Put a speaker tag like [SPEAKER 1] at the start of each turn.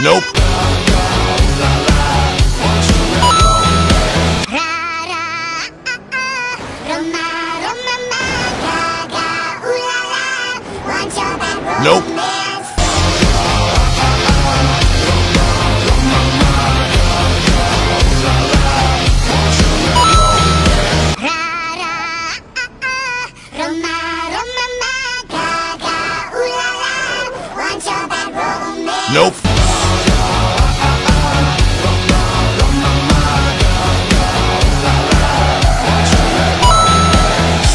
[SPEAKER 1] Nope. Nope. Nope.